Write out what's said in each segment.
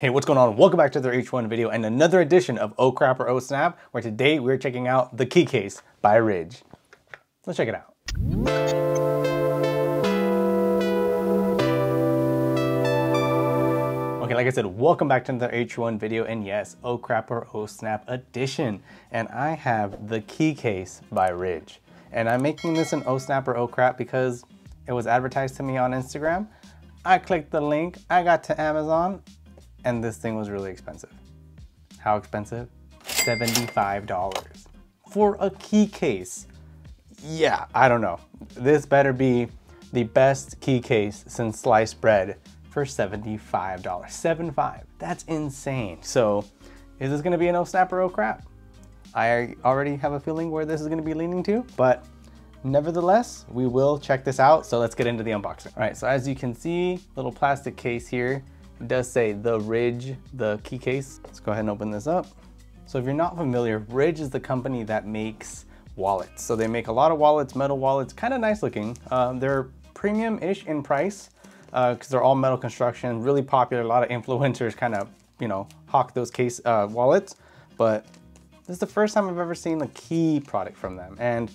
Hey, what's going on? Welcome back to the H1 video and another edition of Oh Crap or Oh Snap, where today we're checking out the key case by Ridge. Let's check it out. Okay, like I said, welcome back to the H1 video, and yes, Oh Crap or Oh Snap edition. And I have the key case by Ridge. And I'm making this an Oh Snap or Oh Crap because it was advertised to me on Instagram. I clicked the link, I got to Amazon, and this thing was really expensive. How expensive? $75 for a key case. Yeah, I don't know. This better be the best key case since sliced bread for $75. 75. That's insane. So is this gonna be an oh snap or oh crap? I already have a feeling where this is gonna be leaning to, but nevertheless, we will check this out. So let's get into the unboxing. All right, so as you can see, little plastic case here. It does say the Ridge, the key case. Let's go ahead and open this up. So if you're not familiar, Ridge is the company that makes wallets. So they make a lot of wallets, metal wallets, kind of nice looking. Um, they're premium-ish in price because uh, they're all metal construction, really popular. A lot of influencers kind of, you know, hawk those case uh, wallets. But this is the first time I've ever seen a key product from them. And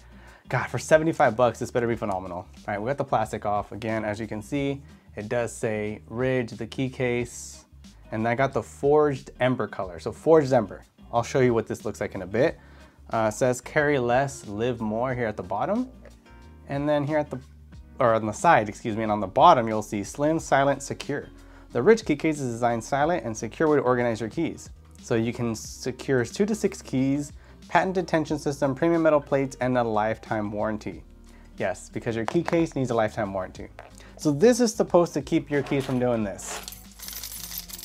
God, for 75 bucks, this better be phenomenal. All right, we got the plastic off. Again, as you can see, it does say Ridge, the key case, and I got the forged ember color. So forged ember. I'll show you what this looks like in a bit. Uh, says carry less, live more here at the bottom. And then here at the, or on the side, excuse me, and on the bottom, you'll see slim, silent, secure. The Ridge key case is designed silent and secure way to organize your keys. So you can secure two to six keys, patent detention system, premium metal plates, and a lifetime warranty. Yes, because your key case needs a lifetime warranty. So this is supposed to keep your keys from doing this,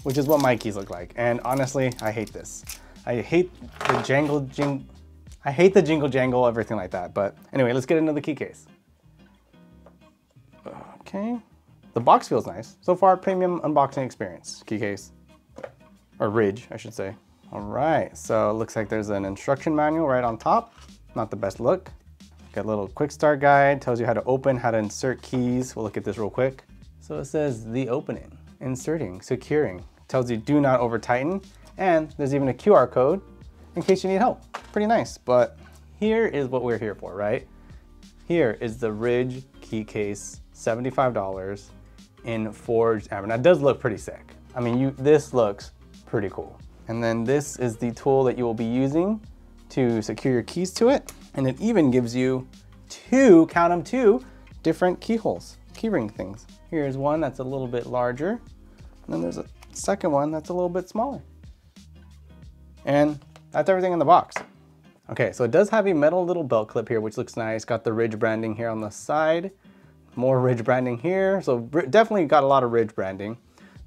which is what my keys look like. And honestly, I hate this. I hate the jangle jing, I hate the jingle jangle, everything like that. But anyway, let's get into the key case. Okay. The box feels nice. So far, premium unboxing experience, key case, or Ridge, I should say. All right, so it looks like there's an instruction manual right on top. Not the best look. A little quick start guide, tells you how to open, how to insert keys. We'll look at this real quick. So it says the opening, inserting, securing. Tells you do not over tighten. And there's even a QR code in case you need help. Pretty nice, but here is what we're here for, right? Here is the Ridge key case, $75 in forged ember. Now it does look pretty sick. I mean, you this looks pretty cool. And then this is the tool that you will be using to secure your keys to it. And it even gives you two, count them two, different keyholes, keyring things. Here's one that's a little bit larger. And then there's a second one that's a little bit smaller. And that's everything in the box. Okay, so it does have a metal little belt clip here, which looks nice. Got the Ridge branding here on the side. More Ridge branding here. So definitely got a lot of Ridge branding.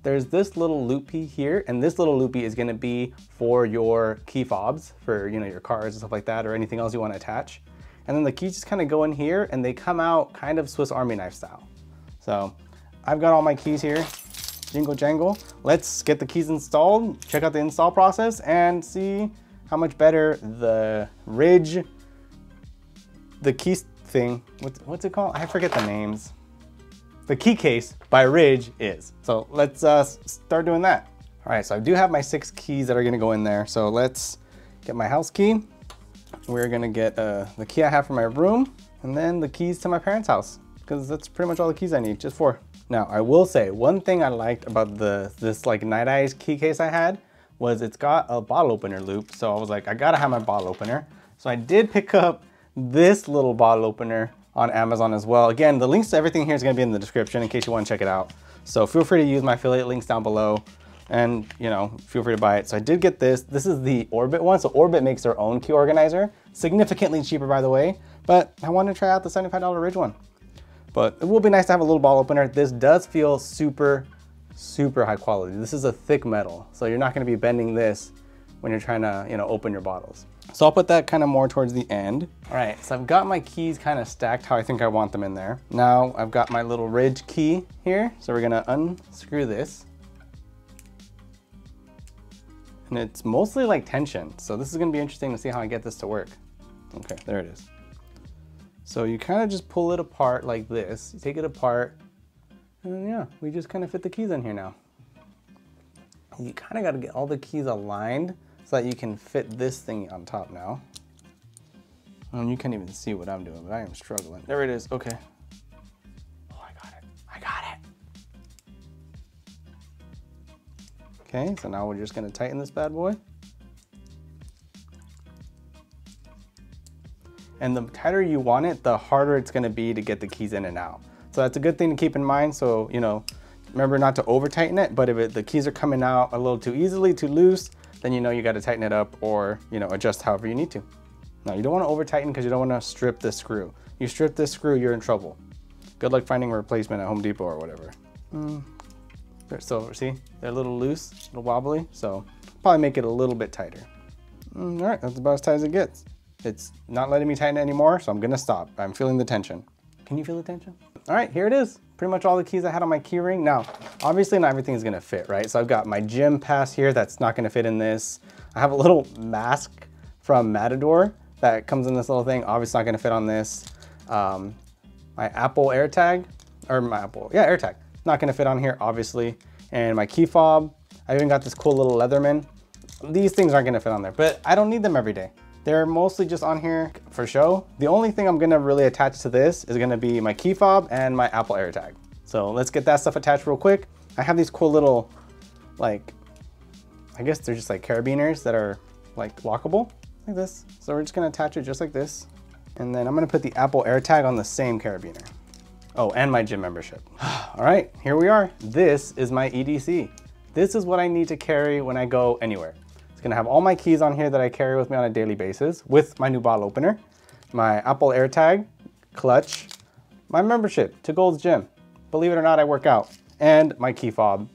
There's this little loopy here, and this little loopy is gonna be for your key fobs, for you know your cars and stuff like that, or anything else you wanna attach. And then the keys just kind of go in here, and they come out kind of Swiss Army knife style. So I've got all my keys here, jingle jangle. Let's get the keys installed, check out the install process, and see how much better the Ridge, the key thing, what's, what's it called? I forget the names. The key case by Ridge is. So let's uh, start doing that. All right, so I do have my six keys that are gonna go in there. So let's get my house key. We're gonna get uh, the key I have for my room and then the keys to my parents' house because that's pretty much all the keys I need, just four. Now, I will say one thing I liked about the this like Nite Ize key case I had was it's got a bottle opener loop. So I was like, I gotta have my bottle opener. So I did pick up this little bottle opener on Amazon as well. Again, the links to everything here is gonna be in the description in case you wanna check it out. So feel free to use my affiliate links down below and you know, feel free to buy it. So I did get this. This is the Orbit one. So Orbit makes their own key organizer, significantly cheaper by the way, but I wanted to try out the $75 Ridge one. But it will be nice to have a little ball opener. This does feel super, super high quality. This is a thick metal, so you're not gonna be bending this when you're trying to, you know, open your bottles. So I'll put that kind of more towards the end. All right, so I've got my keys kind of stacked how I think I want them in there. Now I've got my little Ridge key here. So we're gonna unscrew this. And it's mostly like tension. So this is gonna be interesting to see how I get this to work. Okay, there it is. So you kind of just pull it apart like this. You take it apart, and yeah, we just kind of fit the keys in here now. You kind of got to get all the keys aligned so that you can fit this thing on top now. And you can't even see what I'm doing, but I am struggling. There it is, okay. Oh, I got it, I got it. Okay, so now we're just gonna tighten this bad boy. And the tighter you want it, the harder it's gonna be to get the keys in and out. So that's a good thing to keep in mind. So, you know, remember not to over tighten it, but if it, the keys are coming out a little too easily, too loose, then you know you gotta tighten it up or, you know, adjust however you need to. Now you don't wanna over tighten because you don't wanna strip this screw. You strip this screw, you're in trouble. Good luck finding a replacement at Home Depot or whatever. Mm. So see, they're a little loose, a little wobbly, so probably make it a little bit tighter. Mm, all right, that's about as tight as it gets. It's not letting me tighten anymore, so I'm gonna stop. I'm feeling the tension. Can you feel the tension? All right, here it is. Pretty much all the keys I had on my key ring. Now, obviously not everything is gonna fit, right? So I've got my gym pass here that's not gonna fit in this. I have a little mask from Matador that comes in this little thing. Obviously not gonna fit on this. Um, my Apple AirTag, or my Apple, yeah, AirTag. Not gonna fit on here, obviously. And my key fob, I even got this cool little Leatherman. These things aren't gonna fit on there, but I don't need them every day. They're mostly just on here for show. The only thing I'm gonna really attach to this is gonna be my key fob and my Apple AirTag. So let's get that stuff attached real quick. I have these cool little, like, I guess they're just like carabiners that are like lockable, like this. So we're just gonna attach it just like this. And then I'm gonna put the Apple AirTag on the same carabiner. Oh, and my gym membership. All right, here we are. This is my EDC. This is what I need to carry when I go anywhere. It's gonna have all my keys on here that I carry with me on a daily basis with my new bottle opener, my Apple AirTag, clutch, my membership to Gold's Gym. Believe it or not, I work out, and my key fob,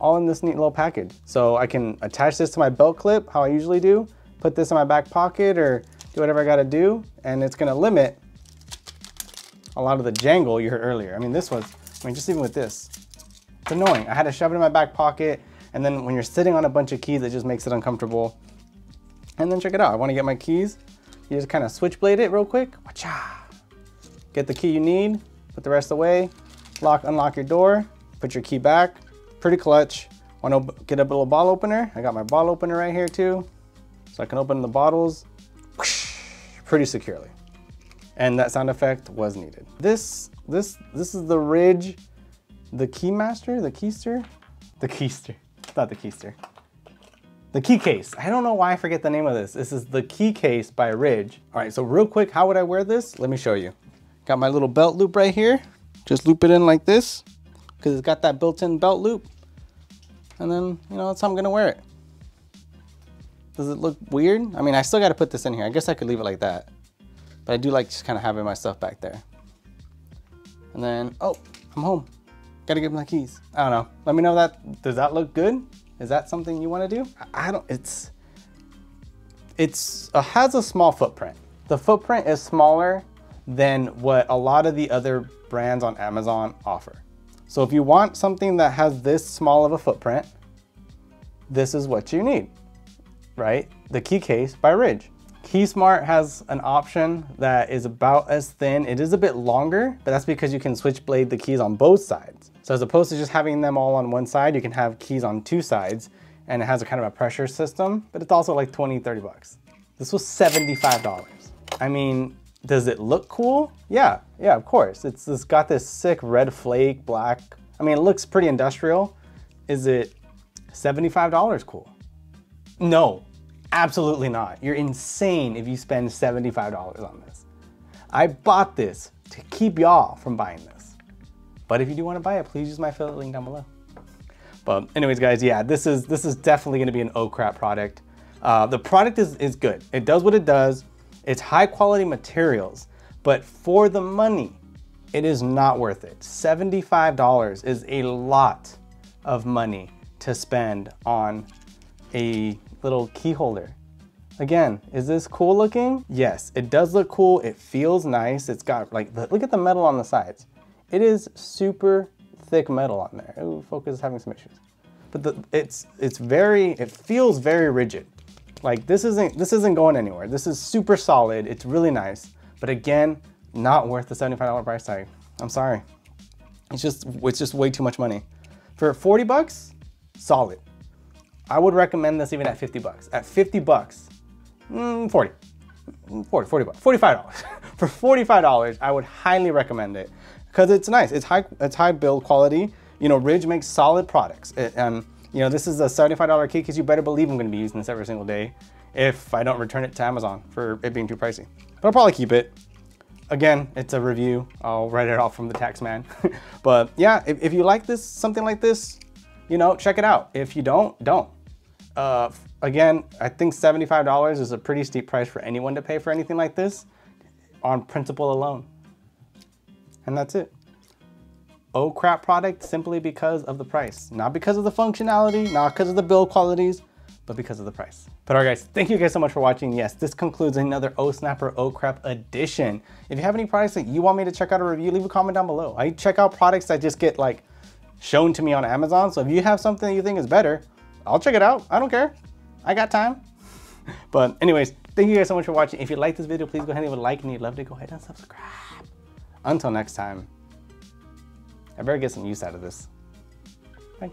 all in this neat little package. So I can attach this to my belt clip, how I usually do, put this in my back pocket or do whatever I gotta do, and it's gonna limit a lot of the jangle you heard earlier. I mean, this was, I mean, just even with this, it's annoying. I had to shove it in my back pocket, and then when you're sitting on a bunch of keys, it just makes it uncomfortable. And then check it out. I want to get my keys. You just kind of switchblade it real quick. Get the key you need, put the rest away, lock, unlock your door, put your key back. Pretty clutch. Want to get a little bottle opener? I got my bottle opener right here too. So I can open the bottles pretty securely. And that sound effect was needed. This, this, this is the Ridge, the Keymaster, the Keister, the Keister not the keister. The key case. I don't know why I forget the name of this. This is the key case by Ridge. All right, so real quick, how would I wear this? Let me show you. Got my little belt loop right here. Just loop it in like this because it's got that built-in belt loop. And then, you know, that's how I'm gonna wear it. Does it look weird? I mean, I still gotta put this in here. I guess I could leave it like that. But I do like just kind of having my stuff back there. And then, oh, I'm home. Gotta give my keys. I don't know. Let me know that, does that look good? Is that something you wanna do? I don't, it's, it's, uh, has a small footprint. The footprint is smaller than what a lot of the other brands on Amazon offer. So if you want something that has this small of a footprint, this is what you need, right? The key case by Ridge. KeySmart has an option that is about as thin. It is a bit longer, but that's because you can switch blade the keys on both sides. So as opposed to just having them all on one side, you can have keys on two sides and it has a kind of a pressure system, but it's also like 20, 30 bucks. This was $75. I mean, does it look cool? Yeah, yeah, of course. It's, it's got this sick red flake, black. I mean, it looks pretty industrial. Is it $75 cool? No, absolutely not. You're insane if you spend $75 on this. I bought this to keep y'all from buying this. But if you do want to buy it, please use my affiliate link down below. But anyways, guys, yeah, this is this is definitely going to be an oh crap product. Uh, the product is, is good. It does what it does. It's high quality materials, but for the money, it is not worth it. $75 is a lot of money to spend on a little key holder. Again, is this cool looking? Yes, it does look cool. It feels nice. It's got like, look at the metal on the sides. It is super thick metal on there. Ooh, focus is having some issues. But the, it's, it's very, it feels very rigid. Like this isn't, this isn't going anywhere. This is super solid. It's really nice. But again, not worth the $75 price tag. I'm sorry. It's just, it's just way too much money. For 40 bucks, solid. I would recommend this even at 50 bucks. At 50 bucks, mm, 40, 40, 40 bucks, $45. For $45, I would highly recommend it because it's nice. It's high, it's high build quality. You know, Ridge makes solid products. It, and you know, this is a $75 key because You better believe I'm gonna be using this every single day if I don't return it to Amazon for it being too pricey. But I'll probably keep it. Again, it's a review. I'll write it off from the tax man. but yeah, if, if you like this, something like this, you know, check it out. If you don't, don't. Uh, again, I think $75 is a pretty steep price for anyone to pay for anything like this on principle alone. And that's it. Oh crap product simply because of the price. Not because of the functionality, not because of the build qualities, but because of the price. But all right guys, thank you guys so much for watching. Yes, this concludes another Oh Snapper Oh Crap edition. If you have any products that you want me to check out a review, leave a comment down below. I check out products that just get like shown to me on Amazon. So if you have something you think is better, I'll check it out. I don't care. I got time. but anyways, thank you guys so much for watching. If you like this video, please go ahead and leave a like and you'd love to go ahead and subscribe. Until next time, I better get some use out of this. Bye.